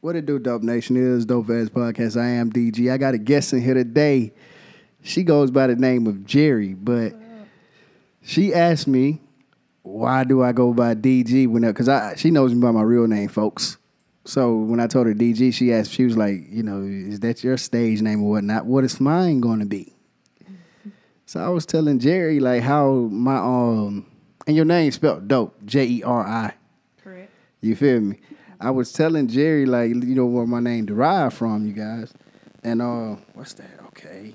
What it do, Dope Nation? It is Dope Ass Podcast. I am DG. I got a guest in here today. She goes by the name of Jeri, but she asked me why do I go by DG when because I she knows me by my real name, folks. So when I told her DG, she asked, she was like, you know, is that your stage name or whatnot? What is mine going to be? So I was telling Jeri like how my um and your name spelled dope, J E R I. Correct. You feel me? I was telling Jeri like you know where my name derived from, you guys. And uh what's that? Okay.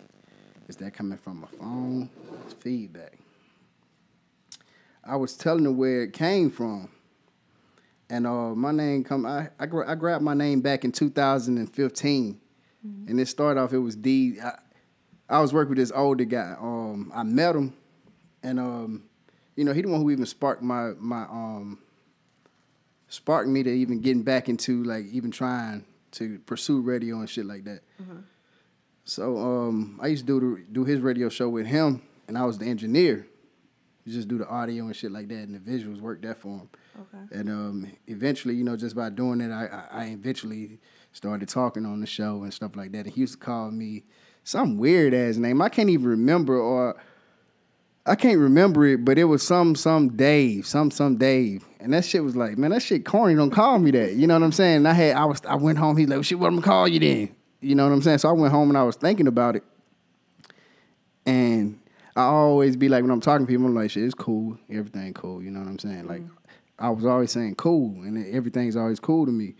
Is that coming from my phone? It's feedback. I was telling her where it came from. And uh my name come I I, gra- I grabbed my name back in 2015. And it started off it was D I, I was working with this older guy. Um I met him and um you know, he the one who even sparked my my um sparked me to even getting back into like even trying to pursue radio and shit like that. So um, I used to do the, do his radio show with him, and I was the engineer. You just do the audio and shit like that, and the visuals work that for him. Okay. And um, eventually, you know, just by doing it, I, I, I eventually started talking on the show and stuff like that. And he used to call me some weird ass name. I can't even remember, or I can't remember it, but it was some some Dave, some some Dave, and that shit was like, man, that shit corny. Don't call me that. You know what I'm saying? And I had I was I went home. He's like, well, shit, what I'm gonna call you then? You know what I'm saying? So I went home and I was thinking about it, and I always be like when I'm talking to people, I'm like, shit, it's cool, everything cool. You know what I'm saying? Like I was always saying cool, and everything's always cool to me.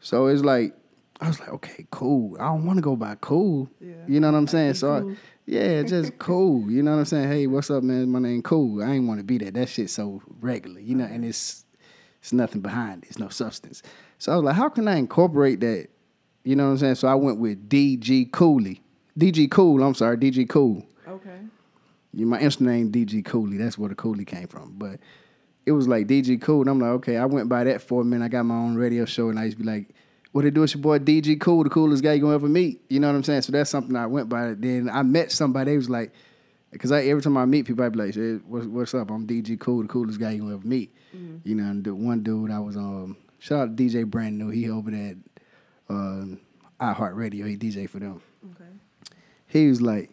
So it's like I was like, okay, cool. I don't want to go by cool. Yeah. You know what I'm saying? So I- cool. Yeah, just cool. You know what I'm saying? Hey, what's up, man? My name cool. I ain't want to be that. That shit so regular, you know, and it's it's nothing behind it. It's no substance. So I was like, how can I incorporate that? You know what I'm saying? So I went with DG Cooley. DG Cool, I'm sorry, DG Cool. Okay. You my Insta name DG Cooley. That's where the Cooley came from. But it was like DG Cool, and I'm like, okay. I went by that for a minute. I got my own radio show, and I used to be like, "What it do? It's your boy DG Cool, the coolest guy you gonna ever meet." You know what I'm saying? So that's something I went by. Then I met somebody. They was like, because I every time I meet people, I be like, hey, what's, "What's up? I'm DG Cool, the coolest guy you gonna ever meet." You know, and the one dude I was um shout out to DJ Brand New. He over there at um, iHeartRadio. He DJ for them Okay. he was like,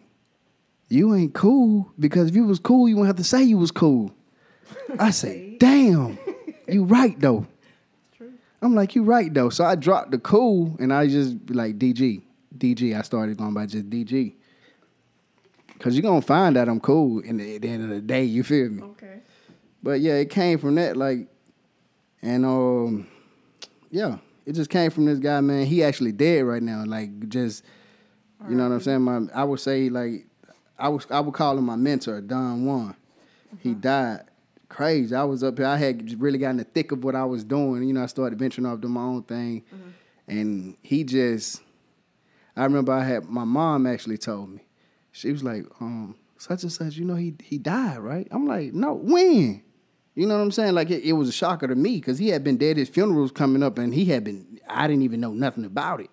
"You ain't cool because if you was cool, you wouldn't have to say you was cool." I say, "Damn, you right though." I'm like, "You right though." So I dropped the cool and I just be like DG, DG. I started going by just DG because you're gonna find out I'm cool in the, at the end of the day. You feel me? Okay. But yeah, it came from that, like, and um, yeah, it just came from this guy, man. He actually dead right now, like, just, you know what I'm saying? My, I would say, like, I was, I would call him my mentor, Don Juan. He died. Crazy. I was up here. I had just really got in the thick of what I was doing. You know, I started venturing off doing my own thing, and he just. I remember I had my mom actually told me. She was like, um, such and such, you know, he he died, right? I'm like, no, when? You know what I'm saying? Like it, it was a shocker to me because he had been dead. His funeral was coming up, and he had been. I didn't even know nothing about it.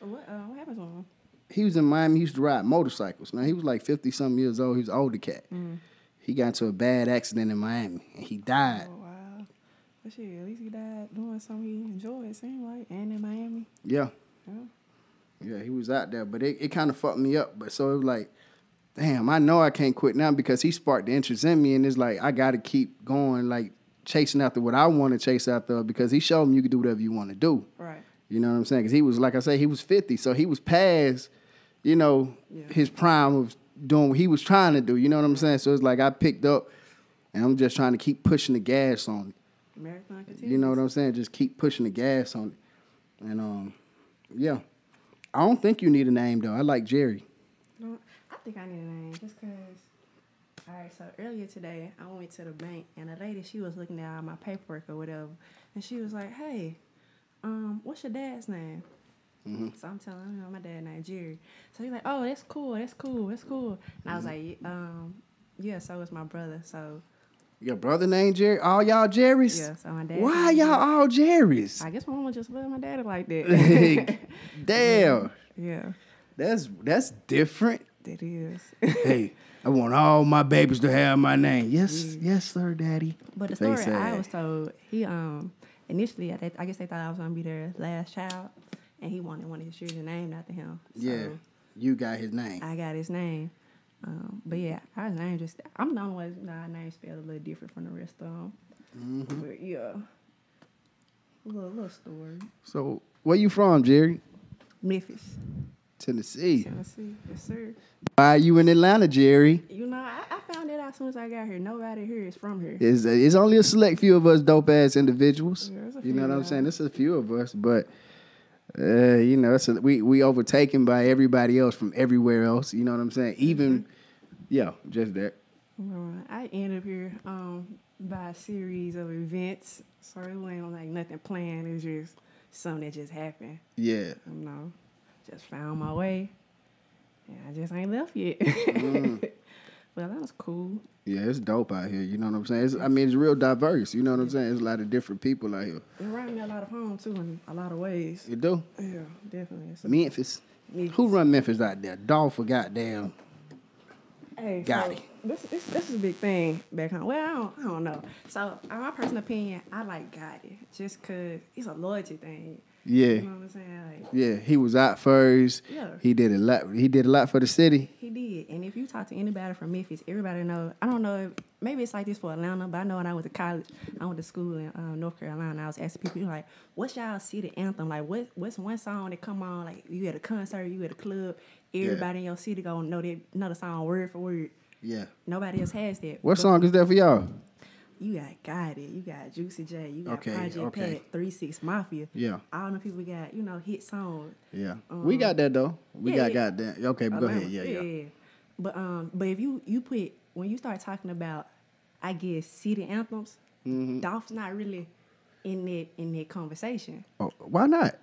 What? Uh, what happened to him? He was in Miami. He used to ride motorcycles. Now he was like fifty something years old. He was an older cat. He got into a bad accident in Miami, and he died. Oh wow. But shit, at least he died doing something he enjoyed. It seemed like, and in Miami. Yeah, Yeah. yeah, he was out there, but it, it kind of fucked me up. But so it was like, damn, I know I can't quit now because he sparked the interest in me, and it's like I got to keep going, like chasing after what I want to chase after because he showed me you can do whatever you want to do. Right. You know what I'm saying? Because he was, like I say, he was 50. So he was past, you know, Yeah. his prime of doing what he was trying to do. You know what I'm saying? So it's like I picked up and I'm just trying to keep pushing the gas on it. Marathon continues. You know what I'm saying? Just keep pushing the gas on it. And um, yeah. I don't think you need a name though. I like Jeri. No, I think I need a name just because. All right, so earlier today, I went to the bank and a lady, she was looking at all my paperwork or whatever, and she was like, "Hey, um, what's your dad's name?" So I'm telling him, my dad named Jerry. So he's like, "Oh, that's cool, that's cool, that's cool." And I was like, "Um, yeah, so is my brother." So Your brother named Jerry? All y'all Jerrys? yeah, so my dad. Why y'all Jerry. all Jerrys? I guess my mama just loved my daddy like that. Damn. yeah, That's that's different. that is. hey, I want all my babies to have my name. Yes, yes, sir, daddy. But the story I was told, he um initially, I, I guess they thought I was gonna be their last child, and he wanted one of his children named after him. So Yeah, you got his name. I got his name. Um, but yeah, our name just I'm the only one our name spelled a little different from the rest of them. Mm-hmm. But yeah, a little little story. So, where you from, Jeri? Memphis, Tennessee. Tennessee, yes sir. Why are you in Atlanta, Jeri? You know, I, I found it out as soon as I got here. Nobody here is from here. It's, it's only a select few of us dope ass individuals. Yeah, you know what I'm saying? It's a few of us, but uh, you know, it's a, we we overtaken by everybody else from everywhere else. You know what I'm saying? Even Mm-hmm. yeah, just that. I end up here um, by a series of events, so it wasn't like nothing planned. It was just something that just happened. Yeah. You know, just found my way, and I just ain't left yet. Mm. well, that was cool. Yeah, it's dope out here. You know what I'm saying? It's, I mean, it's real diverse. You know what I'm saying? There's a lot of different people out here. It reminded me a lot of home too, in a lot of ways. You do? Yeah, definitely. It's Memphis. Memphis. Who run Memphis out there? Dolph or goddamn? Hey, Got so it. This, this this is a big thing back home. Well, I don't, I don't know. So, in my personal opinion, I like Gotti just cause it's a loyalty thing. Yeah. You know what I'm saying? Like Yeah, he was out first. Yeah. He did a lot. He did a lot for the city. he did. And if you talk to anybody from Memphis, everybody know. I don't know. If, maybe it's like this for Atlanta, but I know when I went to college, I went to school in uh, North Carolina. I was asking people like, "What's y'all city anthem? Like, what what's one song that come on? Like, you at a concert, you at a club, everybody in your city gonna know that know the song word for word. Yeah. Nobody else has that. What But song is that for y'all? You got Gotti. You got Juicy J. You got Okay, Project okay. Pat, Three Six Mafia. Yeah. All the people got, you know, hit songs. Yeah. we got that though. We yeah, got yeah. goddamn. Okay, go ahead. Atlanta. Yeah, yeah. But um, but if you you put when you start talking about, I guess city anthems, Mm-hmm. Dolph's not really in that in that conversation. Oh, why not?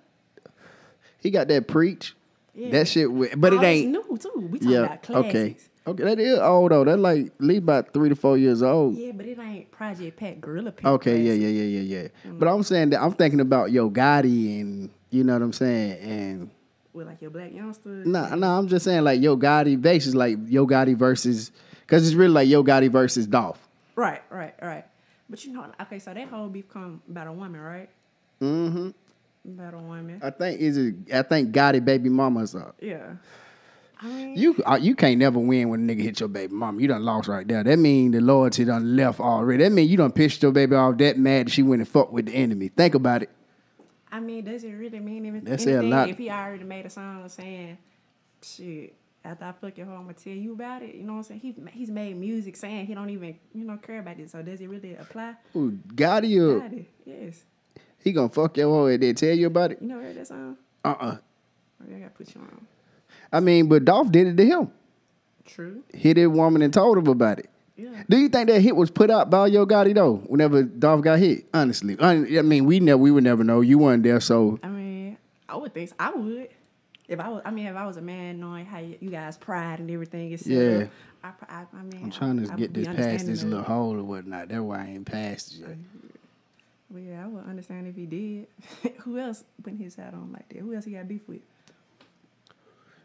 He got that preach. Yeah. That shit, but All it that's ain't. new too. We talking Yeah. about classics. Okay. Okay. That is old though. That like leave about three to four years old. Yeah, ain't Project Pat Gorilla Pimp. Okay. Yeah. Yeah. Yeah. Yeah. Yeah. Mm. But I'm saying that I'm thinking about Yo Gotti and you know what I'm saying and. With like your black youngsters. Nah, nah, I'm just saying like Yo Gotti basis like Yo Gotti versus because it's really like Yo Gotti versus Dolph. Right, right, right. But you know, okay, so that whole beef come about a woman, right? Mm-hmm. About a woman. I think is it. I think Gotti baby mama's up. yeah. I mean, You uh, you can't never win when a nigga hit your baby mama. You done lost right there. That mean the loyalty done left already. That mean you done pissed your baby off that mad that she went and fucked with the enemy. Think about it. I mean, does it really mean anything? That say a lot. if he already made a song saying, "Shit, after I fuck your hoe, I'm gonna tell you about it." You know what I'm saying? He he's made music saying he don't even you know care about it. So does it really apply? Ooh, Gotti, uh, Got it. Yes. he gonna fuck your hoe and then tell you about it. You know heard that song? Uh uh Oh, yeah, I gotta put you on. I mean, but Dolph did it to him. True. Hit that woman and told him about it. Yeah. Do you think that hit was put out by Yo Gotti though? Whenever Dolph got hit, honestly, I mean, we never, we would never know. You weren't there, so I mean, I would think so. I would. If I was, I mean, if I was a man, knowing how you, guys pride and everything is Yeah. I, I, I mean, I'm trying to I, get this past this little hole or whatnot. That's why I ain't passed it yet. Well, yeah, I would understand if he did. Who else putting his hat on like that? Who else he got beef with?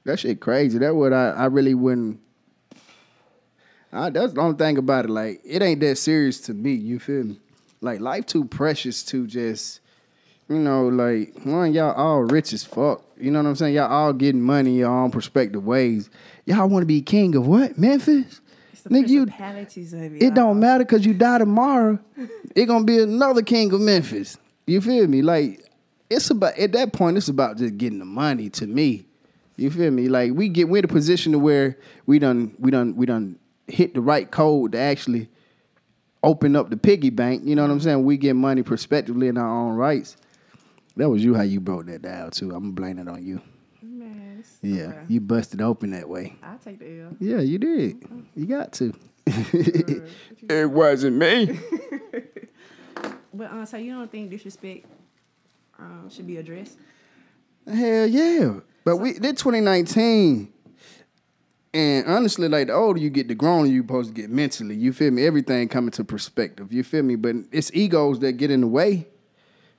That shit crazy. That what I, I really wouldn't. I, that's the only thing about it. Like it ain't that serious to me. You feel me? Like life too precious to just, you know, like one y'all all rich as fuck. You know what I'm saying? Y'all all getting money your own perspective ways. Y'all want to be king of what? Memphis? It's the Nigga, you. It don't matter because you die tomorrow. it gonna be another king of Memphis. You feel me? Like it's about at that point. It's about just getting the money to me. You feel me? Like we get we're in a position to where we done we done we done hit the right code to actually open up the piggy bank. You know what I'm saying? We get money prospectively in our own rights. That was you how you broke that down too. I'm gonna blame it on you. Man, Yeah, okay. you busted open that way. I'll take the L. Yeah, you did. You got to. it wasn't me. But uh, so you don't think disrespect um, should be addressed? Hell yeah. But we did 2019. And honestly, like the older you get, the growner you supposed to get mentally. You feel me? Everything coming to perspective. You feel me? But it's egos that get in the way.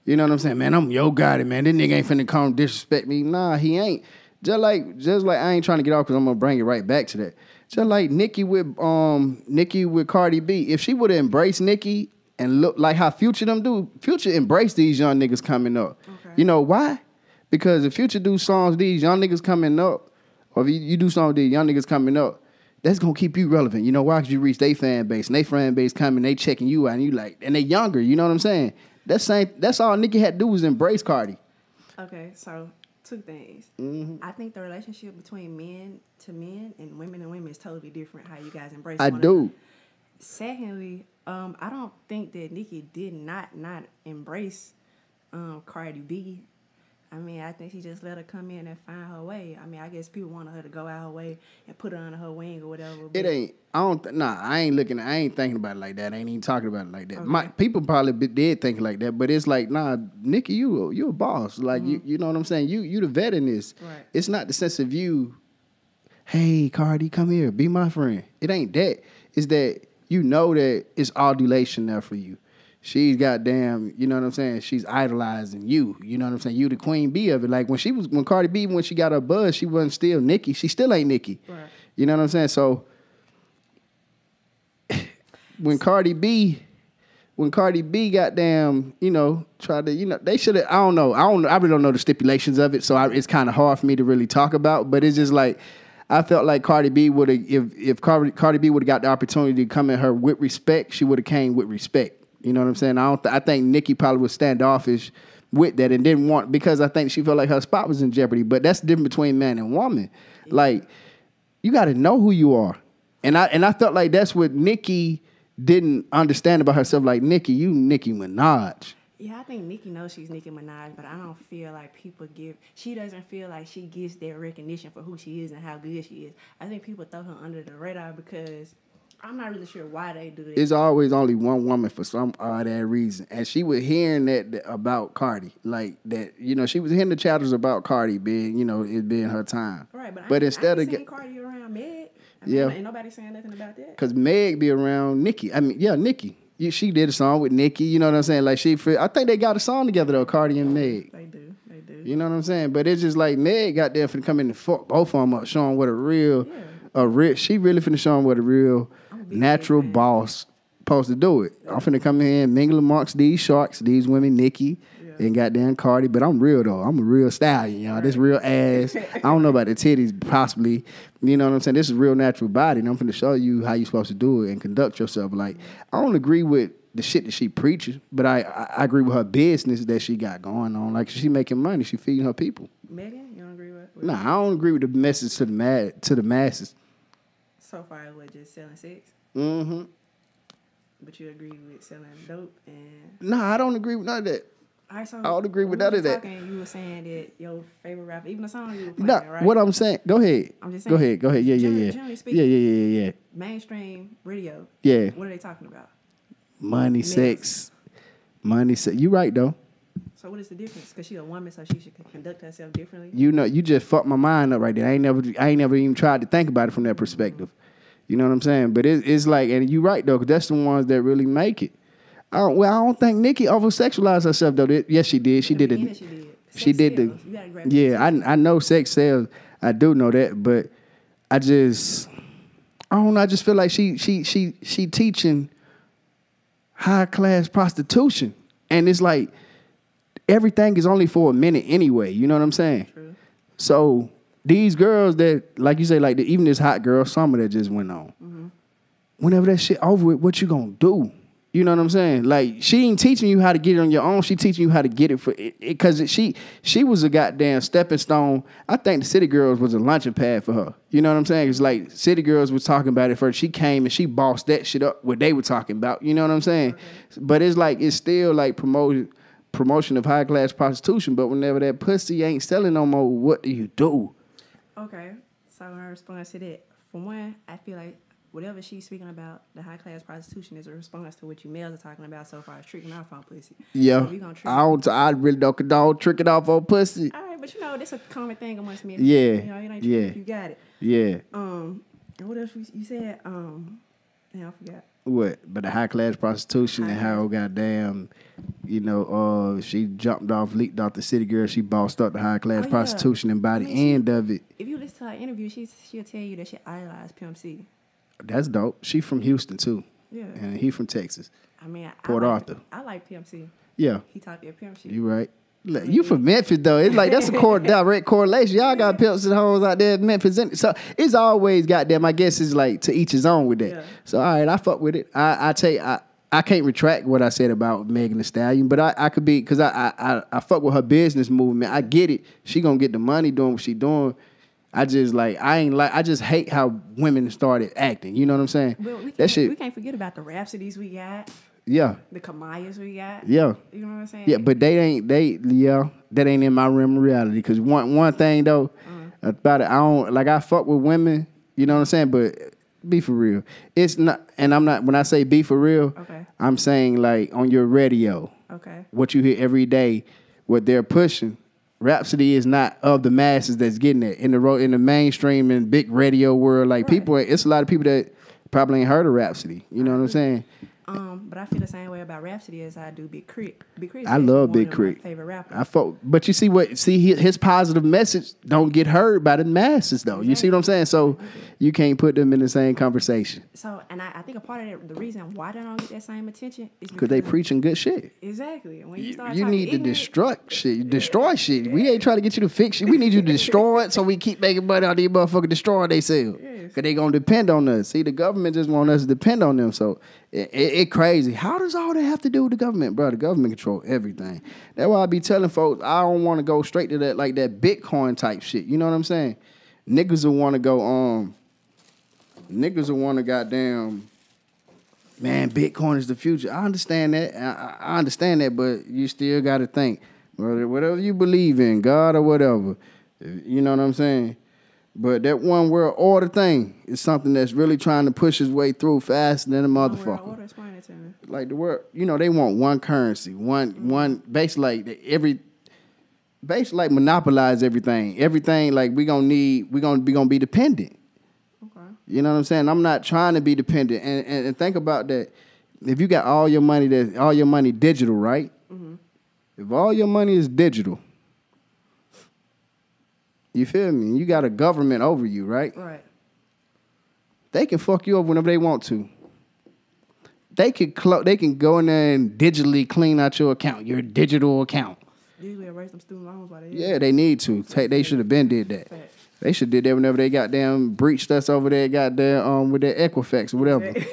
You know what I'm saying? Man, I'm Yo Gotti, man. This nigga ain't finna come disrespect me. Nah, he ain't. Just like, just like I ain't trying to get off because I'm gonna bring it right back to that. Just like Nicki with um Nicki with Cardi B. If she would have embraced Nicki and look like how Future them do. Future embrace these young niggas coming up. Okay. You know why? Because if Future do songs, these young niggas coming up, or if you, you do songs these young niggas coming up, that's gonna keep you relevant. You know why? Because you reach their fan base, and they fan base coming, they checking you out, and you like, and they younger. You know what I'm saying? That's same. That's all Nicki had to do was embrace Cardi. Okay, so two things. Mm-hmm. I think the relationship between men to men and women and women is totally different. How you guys embrace. I do. another. Secondly, um, I don't think that Nicki did not not embrace um, Cardi B. I mean, I think she just let her come in and find her way. I mean, I guess people wanted her to go out her way and put her under her wing or whatever. It ain't. I don't. Th- nah, I ain't looking. I ain't thinking about it like that. I ain't even talking about it like that. My people probably be, did think like that, but it's like, nah, Nicki, you you a boss. Like you, mm-hmm. you know what I'm saying. You you the vet in this. Right. It's not the sense of you. Hey, Cardi, come here, be my friend. It ain't that. It's that you know that it's all adulation there for you. She's goddamn, you know what I'm saying? She's idolizing you. You know what I'm saying? You the queen bee of it. Like when she was when Cardi B, when she got her buzz, she wasn't still Nicki. She still ain't Nicki. Right. You know what I'm saying? So when Cardi B, when Cardi B got damn, you know, tried to, you know, they should have. I don't know. I don't. Know. I really don't know the stipulations of it, so I, it's kind of hard for me to really talk about. But it's just like I felt like Cardi B would have, if if Cardi, Cardi B would have got the opportunity to come at her with respect, she would have came with respect. You know what I'm saying? I don't. Th- I think Nicki probably was standoffish with that and didn't want because I think she felt like her spot was in jeopardy. But that's the difference between man and woman. Like you got to know who you are. And I and I felt like that's what Nicki didn't understand about herself. Like Nicki, you Nicki Minaj. Yeah, I think Nicki knows she's Nicki Minaj, but I don't feel like people give. She doesn't feel like she gets their recognition for who she is and how good she is. I think people throw her under the radar because I'm not really sure why they do that. It's always only one woman for some odd reason, and she was hearing that, about Cardi, like that. You know, she was hearing the chatters about Cardi being, you know, it being her time. right, but, but ain't- instead I of ain't seen get, Cardi around Meg. I mean, Yeah. ain't nobody saying nothing about that. Cause Meg be around Nicki. I mean, yeah, Nicki. You- She did a song with Nicki. You know what I'm saying? Like she, I think they got a song together though, Cardi and Meg. They do, they do. You know what I'm saying? But it's just like Meg got there finna come in and fuck both of them up, showing what a real, Yeah. a real. She really finna show 'em what a real I'm a big natural fan. boss supposed to do it. I'm finna come in and mingle amongst these sharks, these women, Nicki. Yeah. And goddamn Cardi, but I'm real though. I'm a real stallion, y'all. This real ass. I don't know about the titties, possibly. You know what I'm saying? This is real natural body, and I'm finna show you how you supposed to do it and conduct yourself. Like I don't agree with the shit that she preaches, but I, I, agree with her business that she got going on. Like she making money, she feeding her people. Megan, you don't agree with? with Nah, I don't agree with the message to the mad to the masses. So far, it was just selling sex, Mm-hmm. but you agree with selling dope and. Nah, I don't agree with none of that. All right, so I don't agree with none of that. You were saying that your favorite rapper, even the song you were playing, Nah, right? what I'm saying. Go ahead. I'm just saying. Go ahead. Go ahead. Yeah, yeah, yeah. generally Yeah, speaking- yeah, yeah, yeah, yeah. mainstream radio. Yeah. What are they talking about? Money, Males. sex, money, sex. You right though. So what is the difference? Because she's a woman, so she should conduct herself differently. You know, you just fucked my mind up right there. I ain't never, I ain't never even tried to think about it from that perspective. You know what I'm saying? But it, it's like, and you're right though, 'cause that's the ones that really make it. I don't, well, I don't think Nicki over sexualized herself though. That- Yes, she did. She did it. She did. She did the. sells. You gotta grab Yeah, I I know sex sells. I do know that, but I just I don't know. I just feel like she she she she teaching high class prostitution, and it's like everything is only for a minute anyway. You know what I'm saying? True. So these girls that, like you say, like the, even this hot girl summer that just went on. Mm-hmm. Whenever that shit over with, what you gonna do? You know what I'm saying? Like she ain't teaching you how to get it on your own. She teaching you how to get it for it because she she was a goddamn stepping stone. I think the City Girls was a launching pad for her. You know what I'm saying? It's like City Girls was talking about it first. She came and she bossed that shit up. What they were talking about. You know what I'm saying? But it's like it's still like promotion promotion of high class prostitution. But whenever that pussy ain't selling no more, what do you do? Okay. So in response to that, for one, I feel like whatever she's speaking about, the high class prostitution is a response to what you males are talking about so far as tricking off on pussy. Yeah, So you gonna trick I don't. I really don't condone tricking off on pussy. All right, but you know, that's a common thing amongst men. Yeah, You know, it ain't yeah. if you got it. Yeah, Um, and what else you, you said? Um, yeah, I forgot. What? But the high class prostitution and how goddamn, you know, uh, she jumped off, leaked off the city girl. She bossed up the high class Oh, yeah. prostitution, and by the I mean, she- end of it, If you listen to her interview, she's she'll tell you that she idolized Pimp C. that's dope. She from Houston too. Yeah. and he from Texas. I mean, Port I like, Arthur. I like Pimp C Yeah, He that pimp shit. you right. Look, You from Memphis though? It's like that's a core direct correlation. Y'all got pimps and hoes out there in Memphis, and so it's always goddamn. I guess it's like to each his own with that. Yeah. So all right, I fuck with it. I I tell you, I I can't retract what I said about Megan Thee Stallion, but I, I could be because I, I I I fuck with her business movement. I get it. She gonna get the money doing what she doing. I just like I ain't like I just hate how women started acting. You know what I'm saying? But we that shit. we can't forget about the Rapsodies we got, yeah, the Kamaiyahs we got. yeah. You know what I'm saying? Yeah, but they ain't they yeah that ain't in my realm of reality. Because one one thing though mm. about it, I don't like I fuck with women. You know what I'm saying? But be for real. It's not, and I'm not when I say be for real. Okay. I'm saying like on your radio, Okay. what you hear every day, what they're pushing. Rapsody is not of the masses that's getting it in the ro- in the mainstream and big radio world. Like Right. people, it's a lot of people that probably ain't heard of Rapsody. You know what I'm saying? Um, but I feel the same way about Rapsody as I do Big Crit. Big Crit. I love Big Crit. Favorite rapper. I fought, but you see what? See his, positive message don't get heard by the masses though. You see what I'm saying? So you can't put them in the same conversation So, and I, I think a part of that, the reason why they don't get that same attention is because they preaching good shit. Exactly. When you start You need to destruct shit, destroy shit. We ain't trying to get you to fix shit. We need you to destroy it so we keep making money on these motherfuckers destroying themselves. Yes. Cause they gonna depend on us. See, the government just want us to depend on them. So it, it, crazy. How does all that have to do with the government, bro? The government control everything. That's why I be telling folks I don't want to go straight to that like that Bitcoin type shit. You know what I'm saying? Niggas will want to go um. Niggas will want to goddamn. Man, Bitcoin is the future. I understand that. I, I- I understand that, but you still got to think, whether whatever you believe in, God or whatever. You know what I'm saying? But that one world order thing is something that's really trying to push his way through faster than a motherfucker. order, explain it to me. Like the world, you know, they want one currency, one one basically like every basically like monopolize everything. Everything like we gonna need, we gonna be gonna be dependent. Okay. You know what I'm saying? I'm not trying to be dependent. And, and, and think about that. If you got all your money that all your money digital, right? If all your money is digital, you feel me? You got a government over you, right? Right. They can fuck you up whenever they want to. They can clo- they can go in there and digitally clean out your account, your digital account. Usually erase them student loans while they Yeah, they need to. Take, they should have been did that. They should did that whenever they got damn breached us over there, got there um with their Equifax or whatever.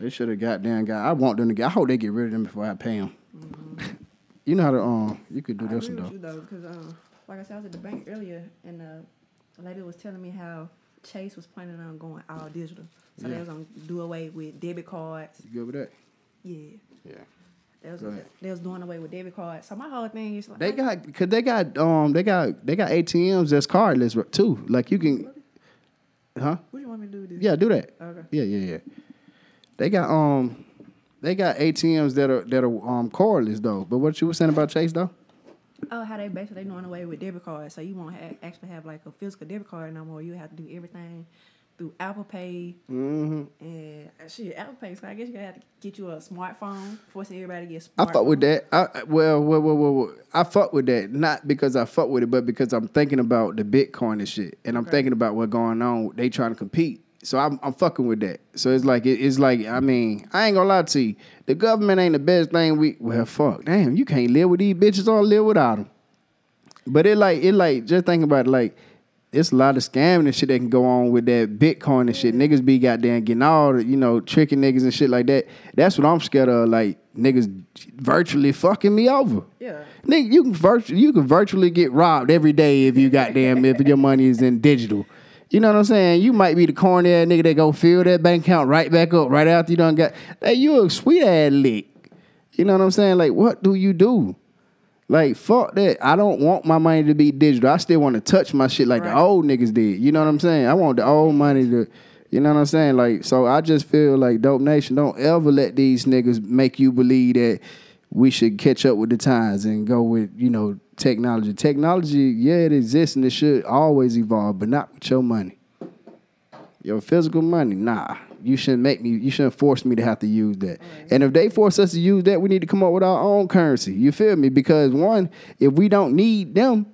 They should have got damn guy. I want them to get. I hope they get rid of them before I pay them. you know how to um. You could do I this agree one with though. you though, um, like I said, I was at the bank earlier, and uh, the lady was telling me how Chase was planning on going all digital, so Yeah. they was gonna do away with debit cards. You good with that? Yeah, Yeah. they was Go ahead. they was doing away with debit cards. So my whole thing is like, They got cause they got um they got they got ATMs that's cardless too. Like you can, huh? what do you want me to do with this? Yeah, do that. Okay. Yeah, yeah, yeah. They got um they got ATMs that are that are um cardless though. But what you were saying about Chase though? Oh, how they basically doing away with debit cards, so you won't ha- actually have like a physical debit card no more. You have to do everything through Apple Pay Mm-hmm. and uh, shit. Apple Pay, so I guess you gotta have to get you a smartphone, forcing everybody to get. Smart. I fuck with that. I well, well, well, well, well, I fuck with that. Not because I fuck with it, but because I'm thinking about the Bitcoin and shit, and I'm thinking about what's going on. They trying to compete, so I'm I'm fucking with that. So it's like it, it's like I mean I ain't gonna lie to you. The government ain't the best thing. We well fuck. Damn, you can't live with these bitches or live without them. But it like it like just think about it like. It's a lot of scamming and shit that can go on with that Bitcoin and shit. Niggas be goddamn getting all the, you know, tricking niggas and shit like that. That's what I'm scared of. Like niggas virtually fucking me over. Yeah. Nigga, you can virtu- you can virtually get robbed every day if you goddamn if your money is in digital. You know what I'm saying? You might be the corny ass nigga that go fill that bank account right back up right after you done got. Hey, you a sweet ass lick. You know what I'm saying? Like, what do you do? Like, fuck that. I don't want my money to be digital. I still want to touch my shit like the old niggas did. You know what I'm saying? I want the old money to, you know what I'm saying? Like, so I just feel like Dope Nation, don't ever let these niggas make you believe that we should catch up with the times and go with, you know, technology. Technology, yeah, it exists and it should always evolve, but not with your money. Your physical money, nah. You shouldn't make me. You shouldn't force me to have to use that. And if they force us to use that, we need to come up with our own currency. You feel me? Because one, if we don't need them,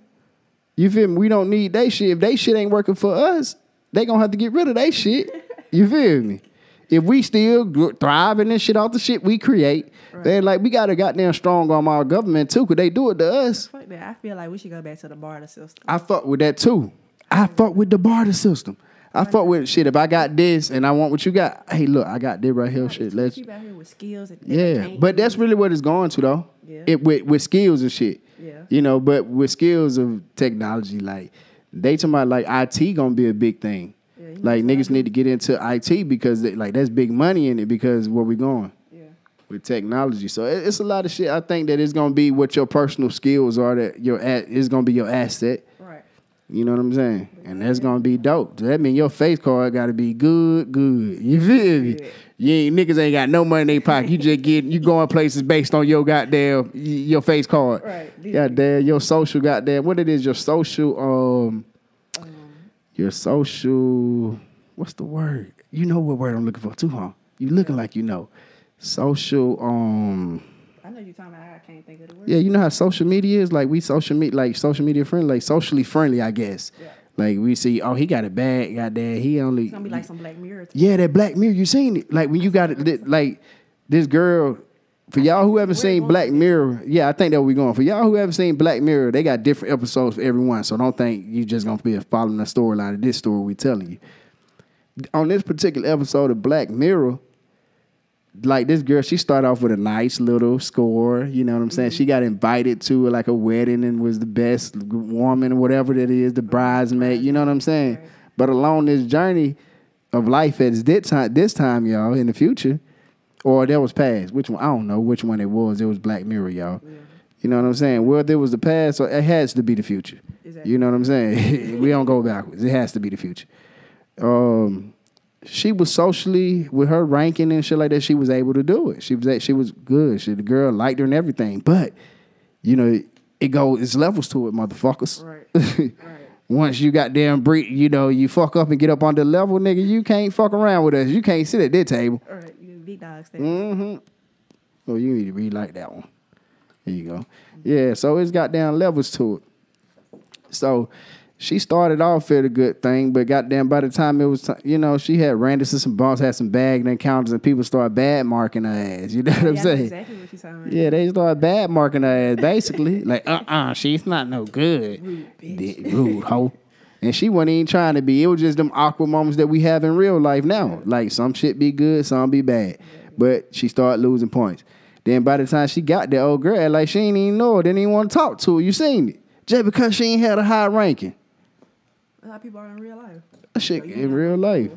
you feel me? We don't need they shit. If they shit ain't working for us, they gonna have to get rid of they shit. You feel me? If we still thriving and shit off the shit we create, then like we got to goddamn strong on our government too, cause they do it to us. Fuck that. I feel like we should go back to the barter system. I fuck with that too. I fuck with the barter system. I fuck with shit. If I got this and I want what you got, hey, look, I got this right here. Shit, let's People out here with skills. They yeah. But that's really what it's going to though. Yeah. It with with skills and shit. Yeah. You know, but with skills of technology, like they talking about like IT gonna be a big thing. Yeah, like I'm niggas need to get into IT because they, like that's big money in it because where we going Yeah. with technology. So it- it's a lot of shit. I think that it's gonna be what your personal skills are that your at is gonna be your asset. Right. You know what I'm saying? And that's gonna be dope. So that mean your face card gotta be good, good. You feel me? Good. You ain't niggas ain't got no money in their pocket. You just get you going places based on your goddamn your face card. Right. Goddamn your social goddamn what it is your social Um, your social what's the word? You know what word I'm looking for too, huh? You looking like you know. Social um I know you're talking about. I can't think of the word. yeah, you know how social media is? Like we social media like social media friendly, like socially friendly, I guess. Yeah. Like we see, oh, he got it bad, goddamn, he only It's gonna be like some Black Mirror. type. Yeah, that Black Mirror, you seen it. Like when you got it like this girl for y'all who haven't seen Black. Mirror, yeah, I think that we going. For y'all who haven't seen Black Mirror, they got different episodes for everyone. So don't think you just gonna be following the storyline of this story we telling you. On this particular episode of Black Mirror, like this girl, she started off with a nice little score. You know what I'm saying? She got invited to like a wedding and was the best woman or whatever that is, the bridesmaid. You know what I'm saying? But along this journey of life at this time, this time, y'all, in the future, or that was past. Which one? I don't know which one it was. It was Black Mirror, y'all. Yeah. You know what I'm saying? Well, there was the past, so it has to be the future. Exactly. You know what I'm saying? we don't go backwards. It has to be the future. Um, she was socially with her ranking and shit like that. She was able to do it. She was she was good. She the girl liked her and everything. But you know, it goes it's levels to it, motherfuckers. Right. Right. Once you got damn breed, you know, you fuck up and get up on the level, nigga. You can't fuck around with us. You can't sit at this table. All right. Big dog stay. Mm-hmm. Oh, you need to read like that one. There you go. Yeah, so it's got down levels to it. So she started off at a good thing, but goddamn, by the time it was, you know, she had ran into some bumps, had some bag encounters, and people started bad marking her ass. You know what I'm yeah, I know saying? exactly what you're talking about. Yeah, they started bad marking her ass, basically. like, uh uh she's not no good. Rude bitch. Rude hoe. And she wasn't even trying to be. It was just them awkward moments that we have in real life now. Like some shit be good, some be bad. But she started losing points. Then by the time she got there, old girl, like she ain't even know her, didn't even want to talk to her. You seen it. Just because she ain't had a high ranking. That's how people are in real life. That shit So in real life.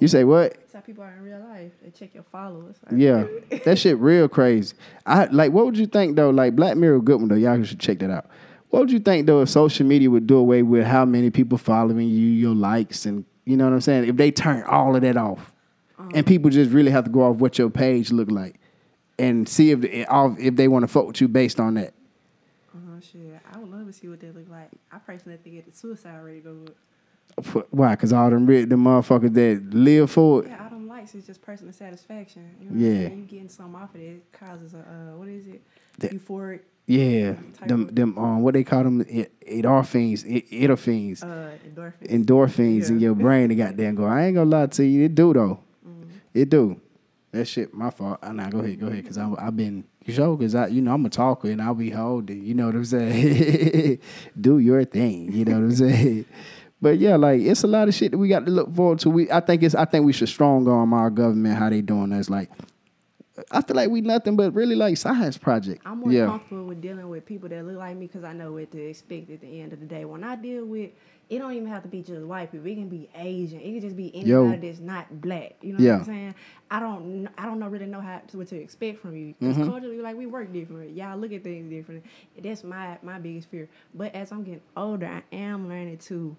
You say what? That's how people are in real life. They check your followers. Like, Yeah, that shit real crazy. I like. What would you think though? Like Black Mirror, good one though. Y'all should check that out. What would you think though if social media would do away with how many people following you, your likes, and you know what I'm saying? If they turn all of that off, and people just really have to go off what your page look like, and see if they, if they want to fuck with you based on that. Oh shit! I would love to see what they look like. I personally think the suicide rate go up. Why? Cause all them rid the motherfuckers that live for it. Yeah, all them likes is just personal satisfaction. You know Yeah. What I'm saying? You getting something off of it, it causes a uh, what is it? That- Euphoric Yeah, them them um what they call them endorphins, endorphins. uh, endorphins. endorphins in your brain to goddamn go. I ain't gonna lie to you, it do though. Mm-hmm. It do. That shit, my fault. Uh, nah, go ahead, go ahead, cause I I've been you show, cause I you know I'm a talker and I'll be holding. You know what I'm saying? do your thing. You know what I'm saying? But yeah, like it's a lot of shit that we got to look forward to. We I think it's I think we should strong arm our government how they doing us. Like I feel like we nothing but really like science project. I'm more yeah. comfortable with dealing with people that look like me because I know what to expect at the end of the day. When I deal with, it don't even have to be just white people. It can be Asian. It can just be anybody Yo. that's not black. You know Yeah. what I'm saying? I don't. I don't know really know how to, what to expect from you because Mm-hmm. culturally, like we work different. Y'all look at things different. That's my my biggest fear. But as I'm getting older, I am learning to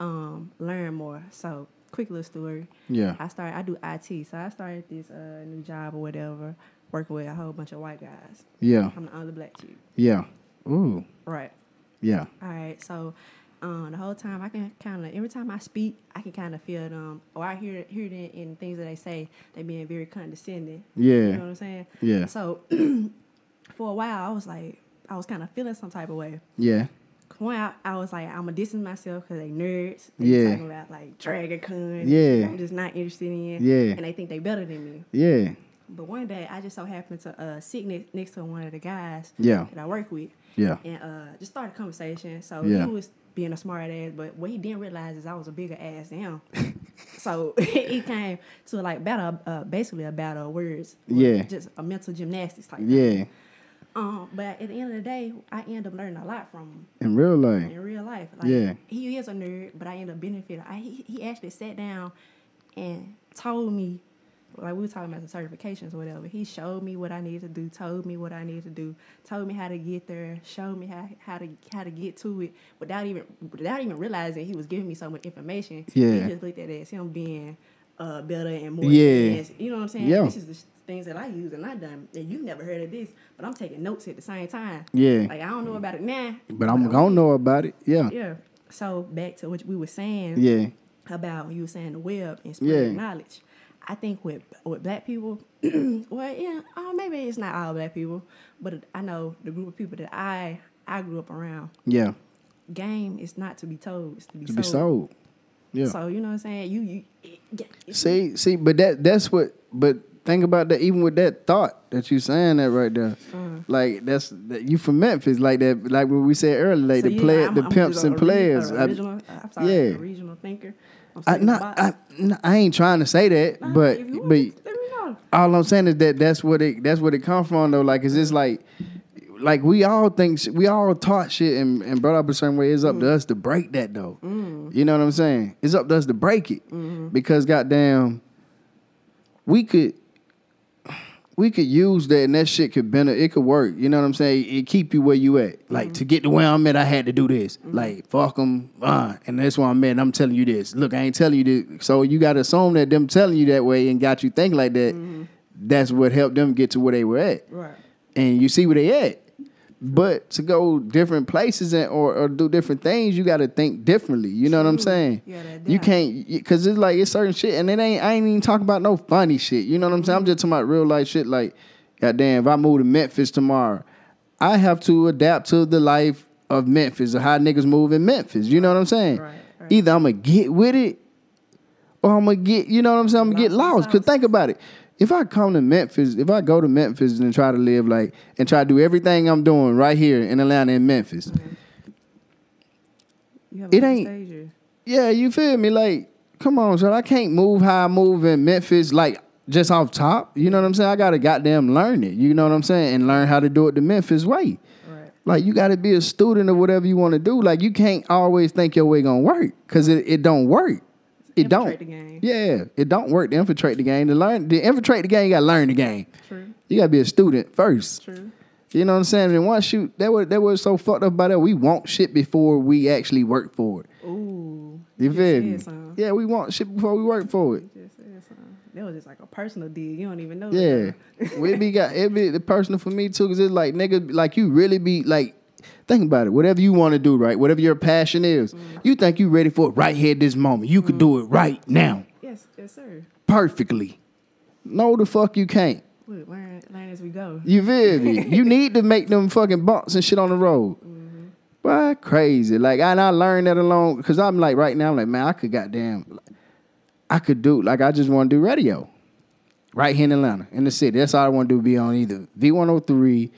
um, learn more. So quick little story. Yeah. I started. I do IT, so I started this uh, new job or whatever, working with a whole bunch of white guys. Yeah. I'm the only black chick. Yeah. Ooh. Right. Yeah. All right. So um, the whole time I can kind of every time I speak, I can kind of feel them, or I hear hear it in things that they say. They being very condescending. Yeah. You know what I'm saying? Yeah. So for a while, I was like, I was kind of feeling some type of way. Yeah. One, I, I was like, I'm gonna distance myself because they nerds. They Yeah. talking about like Dragon Con. Yeah. I'm just not interested in. Yeah. And they think they better than me. Yeah. But one day, I just so happened to uh, sit ne- next to one of the guys Yeah. that I work with, Yeah. and uh, just started a conversation. So Yeah. he was being a smart ass, but what he didn't realize is I was a bigger ass than him. so it came to like battle, uh, basically a battle of words. Yeah. Just a mental gymnastics type. thing. Yeah. Um, but at the end of the day, I end up learning a lot from him In real life. in real life. Like, Yeah. He is a nerd, but I end up benefiting. I, he, he actually sat down and told me, like we were talking about the certifications or whatever. He showed me what I needed to do, told me what I needed to do, told me how to get there, showed me how, how to how to get to it without even without even realizing he was giving me so much information. Yeah. He just looked at it as him being uh, better and more Yeah. advanced. You know what I'm saying? Yeah. This is the things that I use and I done. And you never heard of this, but I'm taking notes at the same time. Yeah. Like I don't know about it now. But I'm gonna know about it. Yeah. Yeah. So back to what we were saying Yeah. about when you were saying the web and spreading Yeah. knowledge. I think with with black people, well, yeah, oh, maybe it's not all black people, but I know the group of people that I I grew up around. Yeah. Game is not to be told; it's to be To sold. be sold. Yeah. So you know what I'm saying? You you yeah, See, see, but that that's what. But think about that. Even with that thought that you saying that right there, Mm. like that's that you from Memphis, like that, like what we said earlier, like so the play, I'm- the I'm pimps and players. I- I'm sorry, yeah. a regional thinker. I'm I, not. I, I ain't trying to say that, Nah, but if you want, but all I'm saying is that that's what it that's what it come from though. Like, it's just like like we all think we all taught shit and, and brought up a certain way. It's up Mm. to us to break that though. You know what I'm saying? It's up to us to break it Mm-hmm. because goddamn, we could we could use that and that shit could benefit. It could work. You know what I'm saying? It keep you where you at. Like Mm-hmm. to get to where I'm at, I had to do this. Like fuck them, uh, and that's where I'm at. I'm telling you this. Look, I ain't telling you this. So you got to assume that them telling you that way and got you thinking like that. Mm-hmm. That's what helped them get to where they were at. Right. And you see where they at. But to go different places and or, or do different things, you got to think differently. You know what I'm saying? You You can't because it's like it's certain shit, and it ain't. I ain't even talking about no funny shit. You know what I'm saying? I'm just talking about real life shit. Like, goddamn, if I move to Memphis tomorrow, I have to adapt to the life of Memphis or how niggas move in Memphis. You know what I'm saying? Right, right. Either I'm gonna get with it, or I'm gonna get. You know what I'm saying? I'm gonna get Lost. Cause think about it. If I come to Memphis, if I go to Memphis and try to live like and try to do everything I'm doing right here in Atlanta in Memphis, You have It ain't- Stager. yeah, you feel me? Like, come on, son. I can't move how I move in Memphis, like just off top. You know what I'm saying? I gotta goddamn learn it. You know what I'm saying? And learn how to do it the Memphis way. Right. Like you gotta be a student of whatever you want to do. Like you can't always think your way gonna work. Cause it, it don't work. It don't. The game. Yeah, it don't work to infiltrate the game. To learn to infiltrate the game, you gotta learn the game. True. You gotta be a student first. True. You know what I'm saying? And once you that was that was so fucked up by that. We want shit before we actually work for it. Ooh. You feel me? Yeah, we want shit before we work for it. You just said something. That was just like a personal deal. You don't even know. Yeah, it be got it be the personal for me too, cause it's like nigga, like you really be like, think about it. Whatever you want to do, right? Whatever your passion is, mm-hmm. you think you're ready for it right here this moment. You could do mm-hmm. it right now, Yes, yes, sir. perfectly. No, the fuck you can't. Look, learn, learn as we go. You feel me? you need to make them fucking bumps and shit on the road. Mm-hmm. Boy, crazy. Like, and I learned that alone because I'm like, right now, I'm like, man, I could goddamn, I could do, like, I just want to do radio right here in Atlanta, in the city. That's all I want to do, be on either V103,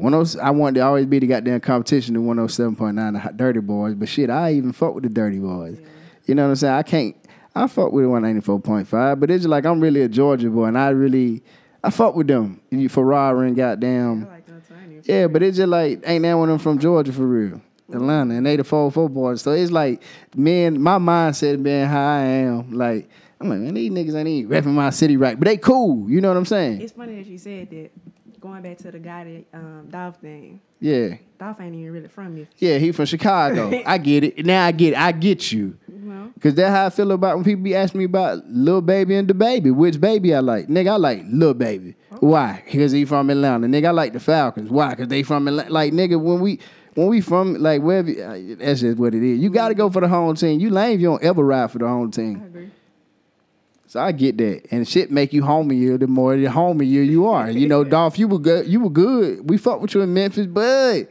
10, I want to always be the goddamn competition to 107.9, the Dirty Boys. But shit, I even fuck with the Dirty Boys. You know what I'm saying? I can't, I fuck with 194.5, but it's just like I'm really a Georgia boy, and I really, I fuck with them. You Ferrari and goddamn. I like. Yeah, but it's just like ain't that one of them from Georgia for real. Atlanta and they the four four boys. So it's like man, my mindset being how I am, like I'm like, man, these niggas ain't even repping my city right. But they cool, you know what I'm saying? It's funny that you said that. Going back to the guy that um, Dolph thing. Yeah. Dolph ain't even really from you. Yeah, he from Chicago. I get it. Now I get it. I get you. Know? Cause that's how I feel about when people be asking me about Lil Baby and DaBaby. Which baby I like? Nigga, I like Lil Baby. Why? Because he from Atlanta. Nigga, I like the Falcons. Why? Because they from Atlanta. Like nigga, when we when we from like wherever, uh, that's just what it is. You got to go for the home team. You lame if you don't ever ride for the home I team. So I get that, and shit make you homier the more the homier you are. You know, Dolph, you were good. You were good. We fuck with you in Memphis, but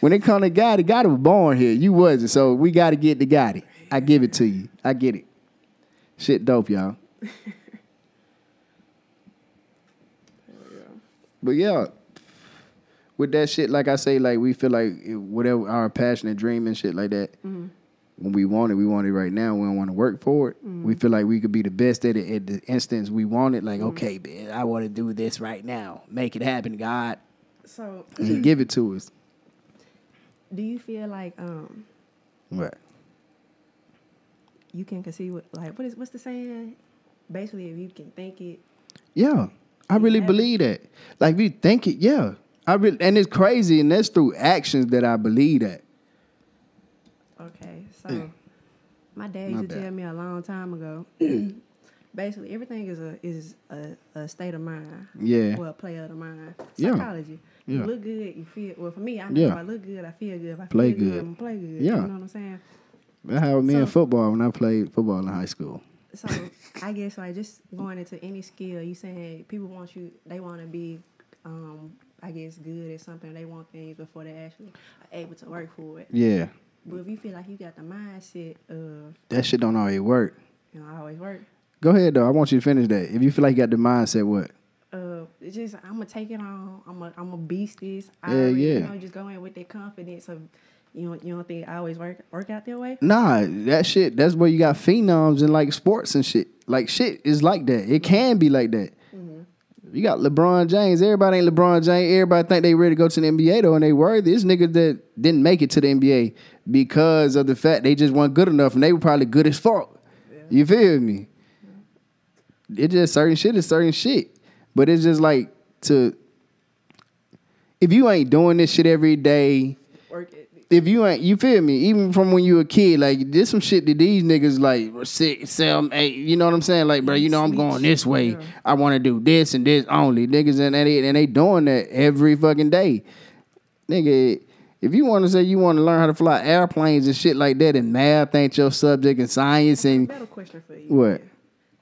when it come to Gotti, Gotti was born here. You wasn't, so we got to get the Gotti. I give it to you. I get it. Shit, dope, y'all. But yeah, with that shit, like I say, like we feel like whatever our passion and dream and shit like that. Mm-hmm. When we want it, we want it right now. We don't want to work for it. We feel like we could be the best at it at the instance we want it. Like, okay, man, I want to do this right now. Make it happen, God. So, And give it to us. do you feel like um What? you can conceive what like what is what's the saying? Basically, if you can think it, Yeah, I really Yeah. believe that. Like, if you think it, yeah. I really, and it's crazy, and that's through actions that I believe that. okay. So, my dad used to tell me a long time ago. basically, everything is a is a, a state of mind. Yeah. Well, a play of the mind. Yeah. You look good, you feel. Well, for me, I know Yeah. if I look good, I feel good. If I Play feel good, good. I'm play good. Yeah. You know what I'm saying? That's how me in football when I played football in high school. So I guess like just going into any skill, you saying people want you, they want to be, um, I guess good at something. They want things before they actually are able to work for it. Yeah, But if you feel like you got the mindset of, that shit don't always work. you know, I always work. Go ahead though. I want you to finish that. If you feel like you got the mindset, what? Uh, it's just I'm gonna take it on. I'm gonna I'm gonna beast this. I Yeah, already, yeah. You know, just go in with that confidence of, you know, you don't think I always work work out that way. Nah, that shit. That's where you got phenoms and like sports and shit. Like shit is like that. It can be like that. You got LeBron James. Everybody ain't LeBron James. Everybody think they ready to go to the NBA though, and they worthy. This niggas that didn't make it to the NBA because of the fact they just weren't good enough, and they were probably good as fuck. You feel me? It just certain shit is certain shit, but it's just like to. If you ain't doing this shit every day. If you ain't, you feel me? Even from when you a kid, like there's some shit that these niggas like six, seven, eight. You know what I'm saying? Like, bro, you know I'm going this way. I want to do this and this only. Niggas and they and they doing that every fucking day. Nigga, if you want to say you want to learn how to fly airplanes and shit like that, and math ain't your subject, and science and Better question for you. What?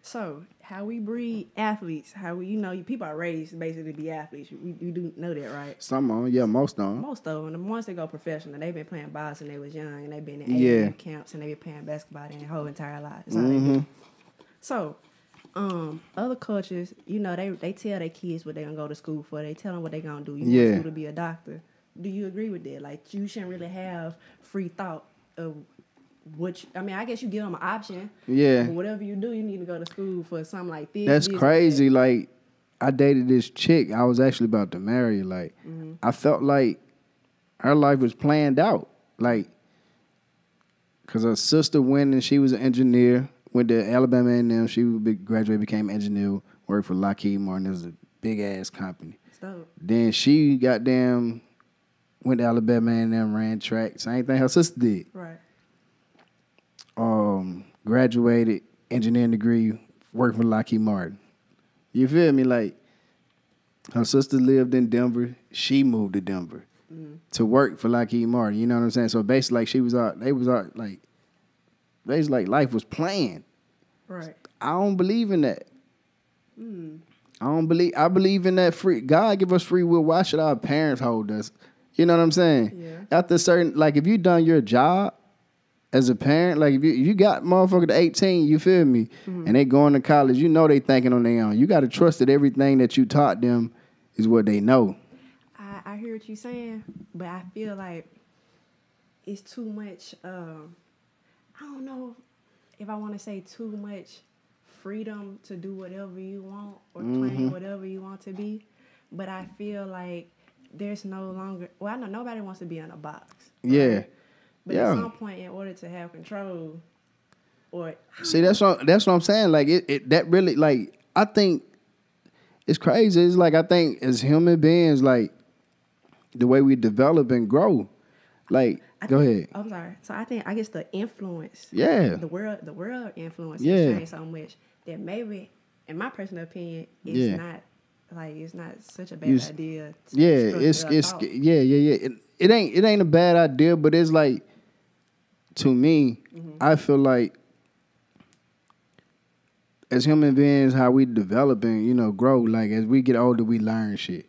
So, how we breed athletes? How we, you know, people are raised basically to be athletes. You, you do know that, right? some of 'em, yeah, most of them. Most of them, the ones that go professional, they've been playing ball since they was young, and they've been in Yeah. camps, and they've been playing basketball their whole entire life. That's all they Mm-hmm. So, um, other cultures, you know, they they tell their kids what they're gonna go to school for. They tell them what they're gonna do. You Yeah. want school to be a doctor. Do you agree with that? Like, you shouldn't really have free thought of what. You, I mean, I guess you give them an option. Yeah. Whatever you do, you need to go to school for something like this. That's this, crazy. Like, I dated this chick. I was actually about to marry. Like, Mm-hmm. I felt like her life was planned out. Like, cause her sister went and she was an engineer. Went to Alabama and them. She graduated, became an engineer. Worked for Lockheed Martin. It was a big ass company. That. Then she got goddamn went to Alabama and them ran track. Same thing her sister did. right. Um, graduated engineering degree, worked for Lockheed Martin. You feel me? Like her sister lived in Denver. She moved to Denver to work for Lockheed Martin. You know what I'm saying? So basically, like she was out. They was out like. They was like life was planned. Right. I don't believe in that. I don't believe. I believe in that free. God give us free will. Why should our parents hold us? You know what I'm saying? Yeah. After certain, like if you done your job as a parent, like if you, you got motherfucker to 18, you feel me, and they going to college, you know they thinking on their own. You got to trust that everything that you taught them is what they know. I, I hear what you're saying, but I feel like it's too much. Um, I don't know if I want to say too much freedom to do whatever you want or Mm-hmm. claim whatever you want to be, but I feel like there's no longer. Well, I know nobody wants to be in a box. Yeah. But Yeah. at some point, in order to have control, or See, that's what that's what I'm saying. Like it, it that really like I think it's crazy. It's like I think as human beings, like the way we develop and grow. Like, I go think- ahead. I'm sorry. So I think I guess the influence Yeah. the world the world influence Yeah. has changed so much that maybe in my personal opinion it's Yeah. not like it's not such a bad idea to Yeah, it's it's thought. yeah, yeah, yeah. It, it ain't it ain't a bad idea, but it's like to me, Mm-hmm. I feel like as human beings, how we develop and you know grow. Like as we get older, we learn shit.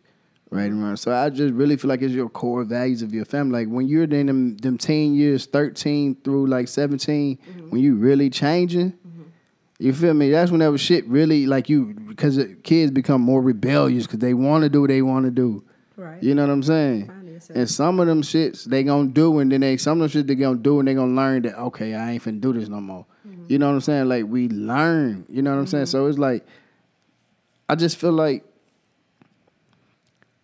right and wrong. So I just really feel like it's your core values of your family. Like when you're in them them teen years, thirteen through like 17 when you really changing. You feel me? That's whenever shit really like you because kids become more rebellious because they want to do what they want to do. Right. You know what I'm saying? Find And some of them shits they gonna do, and then they some of them shit they gonna do, and they gonna learn that okay, I ain't finna do this no more. Mm-hmm. You know what I'm saying? Like we learn. You know what I'm saying? Mm-hmm. So it's like, I just feel like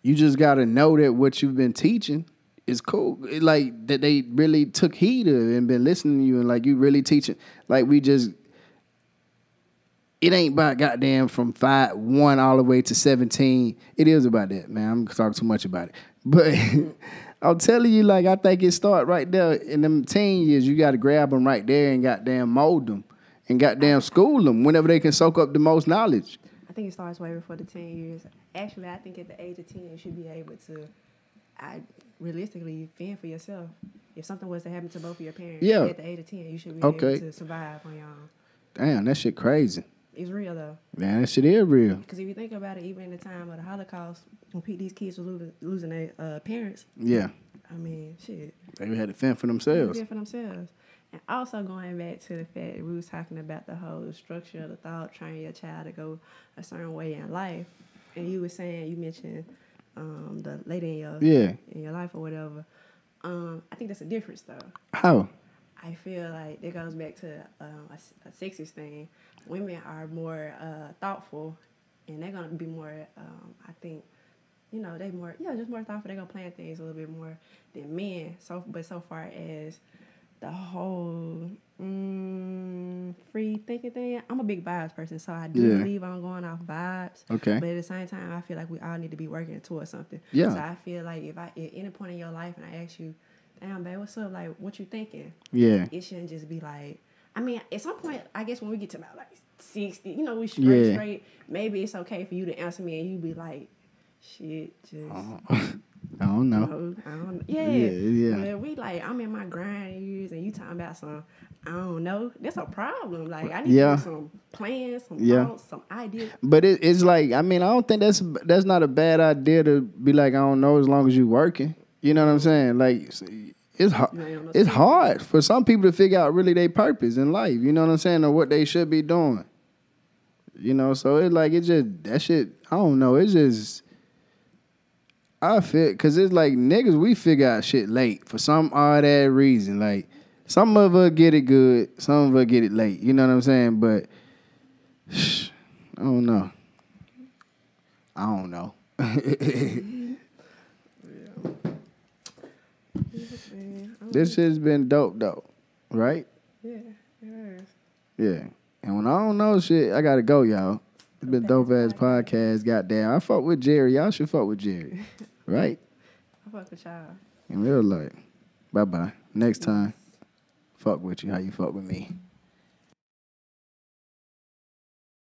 you just gotta know that what you've been teaching is cool. It like that they really took heed of and been listening to you, and like you really teaching. Like we just. It ain't about goddamn from five one all the way to seventeen. It is about that, man. I'm talking too much about it. But I'm telling you, like I think it start right there in them teen years. You got to grab them right there and goddamn mold them and goddamn school them whenever they can soak up the most knowledge. I think it starts way before the 10 years. Actually, I think at the age of 10, you should be able to, I realistically, fend for yourself. If something was to happen to both of your parents Yeah. at the age of 10, you should be Okay. able to survive on your own. Damn, that shit crazy. It's real, though. Man, that shit is real. Because if you think about it, even in the time of the Holocaust, when these kids were losing, losing their uh, parents, Yeah, I mean, shit. they had to fend for They themselves. did for themselves. And also going back to the fact that we was talking about the whole structure of the thought, training your child to go a certain way in life. And you were saying you mentioned um, the lady in your Yeah. in your life or whatever. Um, I think that's a difference though. How? I feel like it goes back to um, a, a sexist thing. Women are more uh, thoughtful, and they're gonna be more. Um, I think, you know, they more yeah, just more thoughtful. They're gonna plan things a little bit more than men. So, but so far as the whole mm, free thinking thing, I'm a big vibes person, so I do Yeah. believe I'm going off vibes. Okay. But at the same time, I feel like we all need to be working towards something. Yeah. So I feel like if I at any point in your life and I ask you, damn babe, what's up? Like, what you thinking? Yeah. it shouldn't just be like I mean, at some point, I guess when we get to about like sixty, you know, we straight Yeah. straight. Maybe it's okay for you to answer me, and you be like, "Shit, just I don't know. no, I don't." Yeah, Uh-huh. Yeah, yeah. But if we like, I'm in my grind years, and you talking about some, I don't know. That's a problem. Like, I need Yeah. some plans, some Yeah. thoughts, some ideas. But it, it's like I mean I don't think that's that's not a bad idea to be like I don't know as long as you working. You know what I'm saying? Like it's it's hard. You ain't on no It's hard for some people to figure out really their purpose in life. You know what I'm saying, or what they should be doing. You know, so it's like it just that shit. I don't know. It's just I feel because it's like niggas we figure out shit late for some odd ass reason. Like some of us get it good, some of us get it late. You know what I'm saying? But I don't know. I don't know. Don't- this shit's been dope though, right? yeah, it. Yeah. And when I don't know shit, I gotta go, y'all. It's been dope ass podcast. Goddamn, I fuck with Jeri. Y'all should fuck with Jeri, right? I fuck with y'all. In real life. Bye bye. Next time, fuck with you. How you fuck with me?